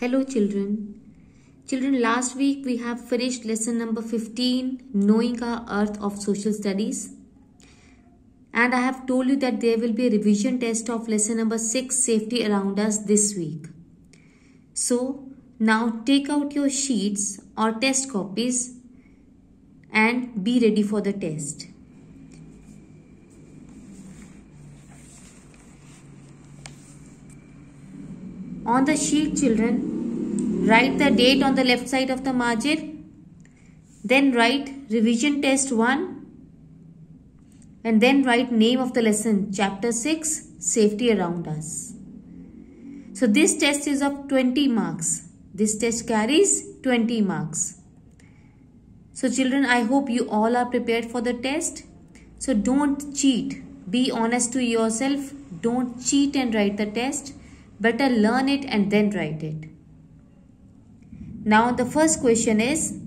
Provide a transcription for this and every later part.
Hello children. Children, last week we have finished lesson number 15, Knowing Our Earth of Social Studies. And I have told you that there will be a revision test of lesson number 6, Safety Around Us this week. So, now take out your sheets or test copies and be ready for the test. On the sheet children, write the date on the left side of the margin. Then write revision test 1 and then write name of the lesson chapter 6 safety around us. So this test is of 20 marks. This test carries 20 marks. So children I hope you all are prepared for the test. So don't cheat. Be honest to yourself. Don't cheat and write the test. Better learn it and then write it. Now the first question is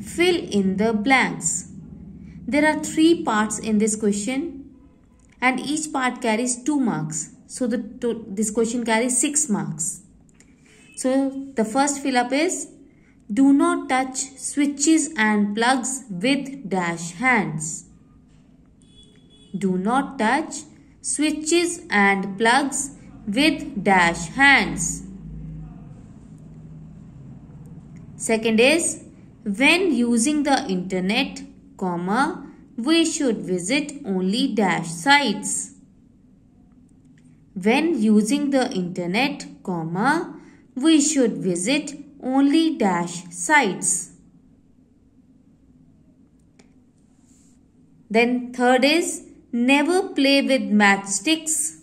fill in the blanks. There are three parts in this question and each part carries 2 marks. So the to, this question carries 6 marks. So the first fill up is do not touch switches and plugs with dash hands. Do not touch switches and plugs with dash hands. Second is when using the internet, comma, we should visit only dash sites. When using the internet, comma, we should visit only dash sites. Then third is never play with matchsticks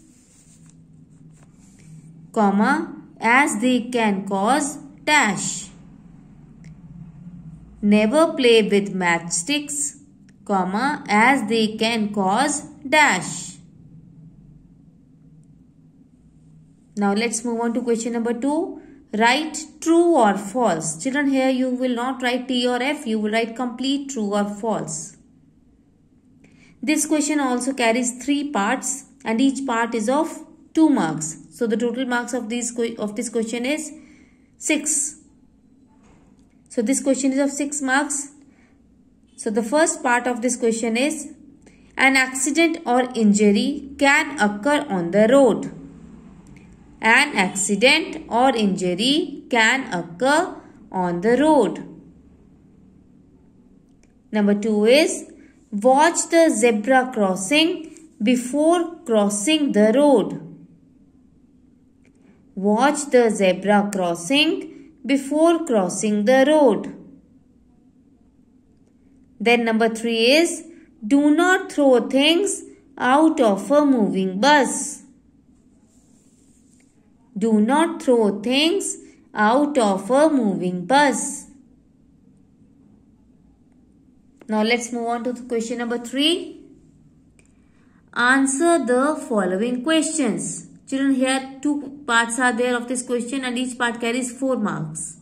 comma, as they can cause dash. Never play with matchsticks, comma, as they can cause dash. Now let's move on to question number 2. Write true or false. Children here you will not write T or F. You will write complete true or false. This question also carries three parts and each part is of 2 marks. So the total marks of this of this question is 6. So this question is of 6 marks. So the first part of this question is an accident or injury can occur on the road. An accident or injury can occur on the road. Number 2 is watch the zebra crossing before crossing the road. Watch the zebra crossing before crossing the road. Then number three is do not throw things out of a moving bus. Do not throw things out of a moving bus. Now let's move on to question number 3. Answer the following questions. Children, here two parts are there of this question and each part carries 4 marks.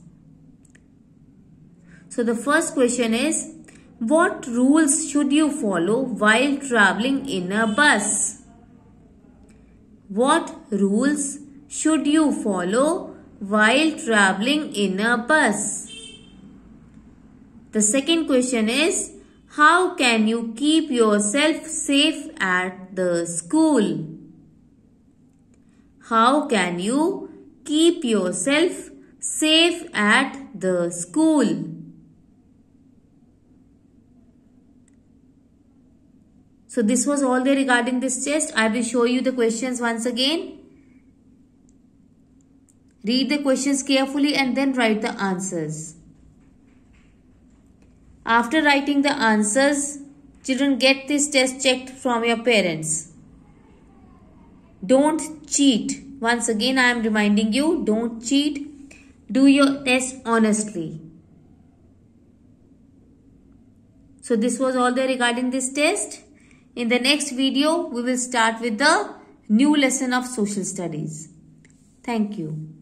So the first question is, what rules should you follow while traveling in a bus? What rules should you follow while traveling in a bus? The second question is, how can you keep yourself safe at the school? How can you keep yourself safe at the school? So this was all there regarding this test. I will show you the questions once again. Read the questions carefully and then write the answers. After writing the answers, children get this test checked from your parents. Don't cheat. Once again, I am reminding you, don't cheat. Do your test honestly. So this was all there regarding this test. In the next video, we will start with the new lesson of social studies. Thank you.